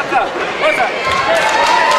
赤、赤。